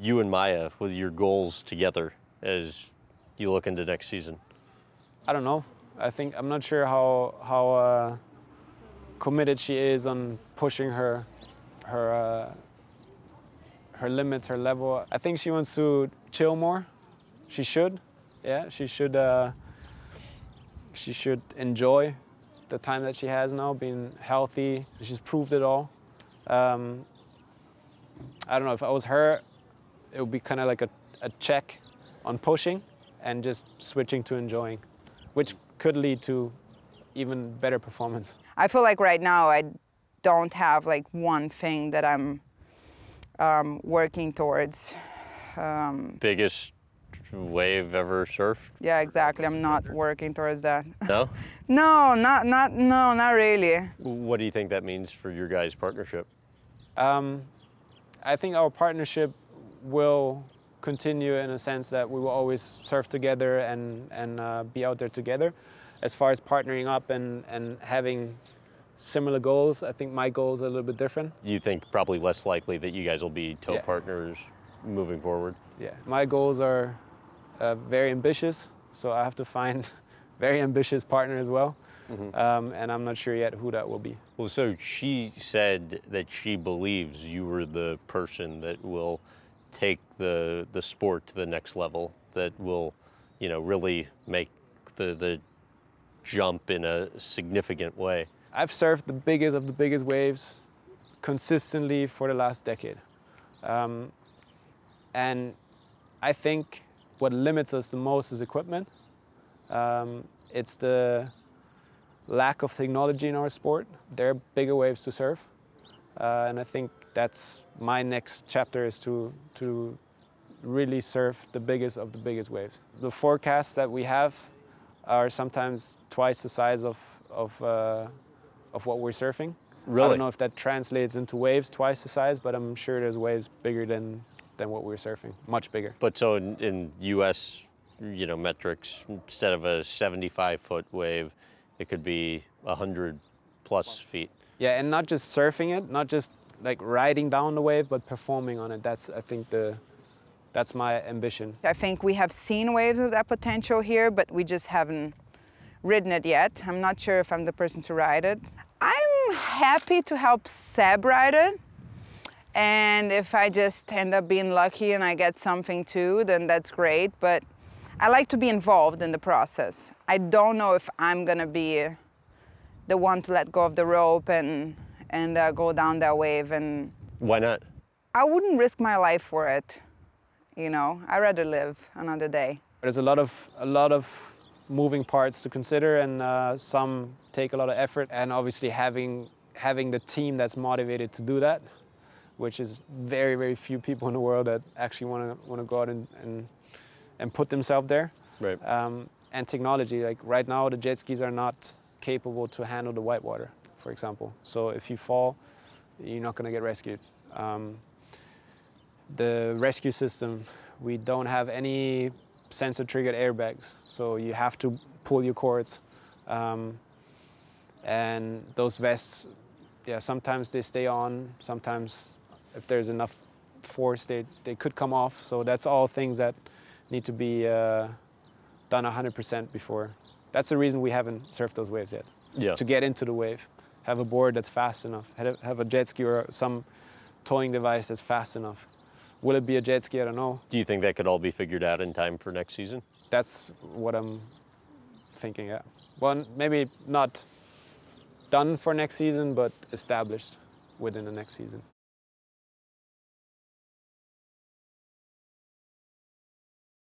You and Maya, with your goals together as you look into next season? I don't know. I think I'm not sure how how uh, committed she is on pushing her her uh, her limits, her level. I think she wants to chill more. She should. Yeah, she should. Uh, she should enjoy the time that she has now, being healthy. She's proved it all. Um, I don't know if I was her, it would be kind of like a, a check on pushing and just switching to enjoying, which could lead to even better performance. I feel like right now I don't have like one thing that I'm um, working towards. Um, Biggest wave ever surfed? yeah, exactly. I'm not working towards that. No? no, not not no, not really. what do you think that means for your guys' partnership? Um, I think our partnership will continue in a sense that we will always surf together and, and uh, be out there together. As far as partnering up and, and having similar goals, I think my goals are a little bit different. You think probably less likely that you guys will be tow Yeah. partners moving forward? Yeah, my goals are uh, very ambitious, so I have to find very ambitious partner as well. Um, and I'm not sure yet who that will be. Well, so she said that she believes you were the person that will take the the sport to the next level, that will, you know, really make the the jump in a significant way. I've surfed the biggest of the biggest waves consistently for the last decade. Um, and I think what limits us the most is equipment. Um, it's the lack of technology in our sport. There are bigger waves to surf. Uh, and I think that's my next chapter is to, to really surf the biggest of the biggest waves. The forecasts that we have are sometimes twice the size of, of, uh, of what we're surfing. Really? I don't know if that translates into waves twice the size, but I'm sure there's waves bigger than, than what we're surfing, much bigger. But so in, in U.S. you know metrics, instead of a 75 foot wave, it could be 100 plus feet. Yeah, and not just surfing it, not just like riding down the wave, but performing on it. That's, I think, the, that's my ambition. I think we have seen waves of that potential here, but we just haven't ridden it yet. I'm not sure if I'm the person to ride it. I'm happy to help Seb ride it. And if I just end up being lucky and I get something too, then that's great. But I like to be involved in the process. I don't know if I'm gonna be the one to let go of the rope and, and uh, go down that wave. And Why not? I wouldn't risk my life for it. You know, I'd rather live another day. There's a lot of a lot of moving parts to consider, and uh, some take a lot of effort. And obviously, having having the team that's motivated to do that, which is very very few people in the world that actually want to want to go out and, and and put themselves there. Right. Um, and technology, like right now, the jet skis are not capable to handle the whitewater, for example. So if you fall, you're not going to get rescued. Um, the rescue system, we don't have any sensor triggered airbags, so you have to pull your cords. Um, and those vests, yeah, sometimes they stay on, sometimes if there's enough force, they, they could come off. So that's all things that need to be uh, done 100% before. That's the reason we haven't surfed those waves yet. Yeah. To get into the wave, have a board that's fast enough, have have a jet ski or some towing device that's fast enough. Will it be a jet ski? I don't know. Do you think that could all be figured out in time for next season? That's what I'm thinking, yeah. Well, maybe not done for next season, but established within the next season.